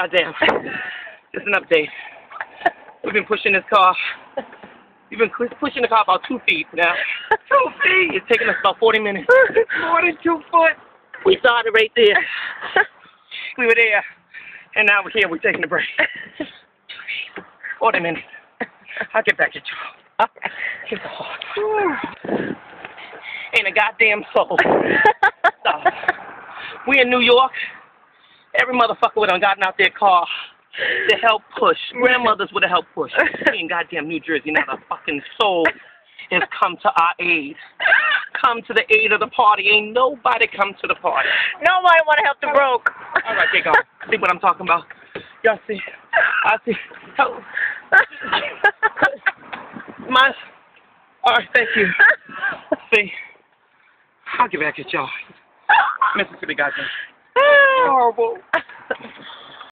Goddamn. Just an update. We've been pushing this car. We've been pushing the car about two feet now. Two feet. It's taking us about 40 minutes. More than two foot. We started right there. We were there. And now we're here. We're taking a break. 40 minutes. I'll get back to you. Alright. It's a hard. Ain't a goddamn soul. Stop. We in New York. Every motherfucker would have gotten out their car to help push. Grandmothers would have helped push. We in goddamn New Jersey. Not a fucking soul has come to our aid. Come to the aid of the party. Ain't nobody come to the party. Nobody want to help the broke. All right, they go. See what I'm talking about? Y'all see? I see. Help. My. All right, thank you. See, I'll get back at y'all. Mississippi, goddamn. Horrible.